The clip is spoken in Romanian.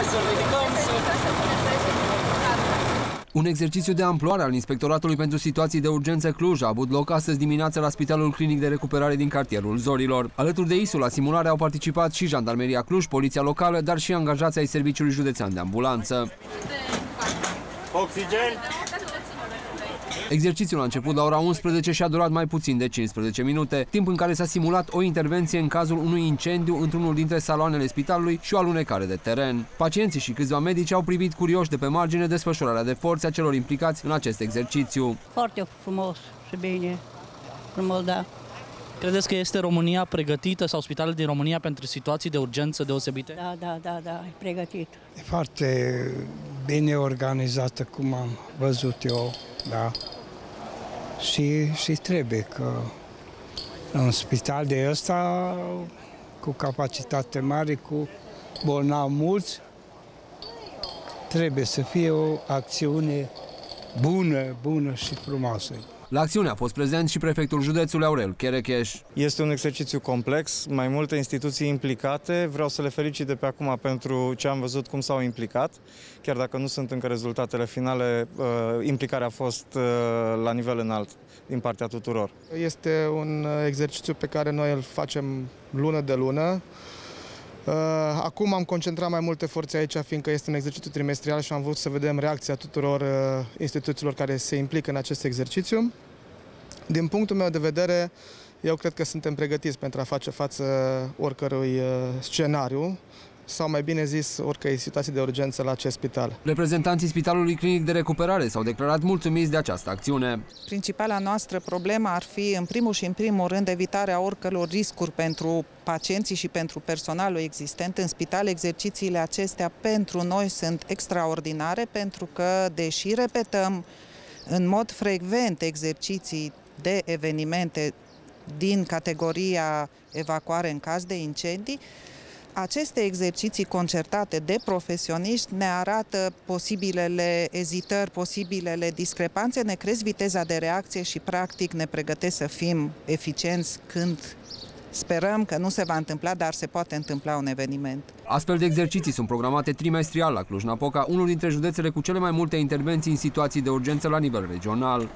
Hai să ridicăm, să... Un exercițiu de amploare al Inspectoratului pentru Situații de Urgență Cluj a avut loc astăzi dimineață la Spitalul Clinic de Recuperare din cartierul Zorilor. Alături de ISU la simulare au participat și Jandarmeria Cluj, Poliția Locală, dar și angajații ai Serviciului Județean de Ambulanță. Oxigen! Exercițiul a început la ora 11 și a durat mai puțin de 15 minute, timp în care s-a simulat o intervenție în cazul unui incendiu într-unul dintre saloanele spitalului și o alunecare de teren. Pacienții și câțiva medici au privit curioși de pe margine desfășurarea de forțe a celor implicați în acest exercițiu. Foarte frumos și bine. Frumos, da. Credeți că este România pregătită sau spitalele din România pentru situații de urgență deosebite? Da, da, da, da, e pregătit. E foarte bine organizată, cum am văzut eu, da. Și, și trebuie că un spital de ăsta, cu capacitate mare, cu bolnavi mulți, trebuie să fie o acțiune bună, bună și frumoasă. La acțiune a fost prezent și prefectul județului Aurel Cherecheș. Este un exercițiu complex, mai multe instituții implicate. Vreau să le felicit de pe acum pentru ce am văzut cum s-au implicat. Chiar dacă nu sunt încă rezultatele finale, uh, implicarea a fost uh, la nivel înalt din partea tuturor. Este un exercițiu pe care noi îl facem lună de lună. Uh, acum am concentrat mai multe forțe aici, fiindcă este un exercițiu trimestrial și am vrut să vedem reacția tuturor instituțiilor care se implică în acest exercițiu. Din punctul meu de vedere, eu cred că suntem pregătiți pentru a face față oricărui scenariu sau mai bine zis, oricărei situații de urgență la acest spital. Reprezentanții Spitalului Clinic de Recuperare s-au declarat mulțumiți de această acțiune. Principala noastră problemă ar fi, în primul și în primul rând, evitarea oricăror riscuri pentru pacienții și pentru personalul existent în spital. Exercițiile acestea pentru noi sunt extraordinare pentru că, deși repetăm în mod frecvent exerciții de evenimente din categoria evacuare în caz de incendii, aceste exerciții concertate de profesioniști ne arată posibilele ezitări, posibilele discrepanțe, ne cresc viteza de reacție și practic ne pregătesc să fim eficienți când Sperăm că nu se va întâmpla, dar se poate întâmpla un eveniment. Astfel de exerciții sunt programate trimestrial la Cluj-Napoca, unul dintre județele cu cele mai multe intervenții în situații de urgență la nivel regional.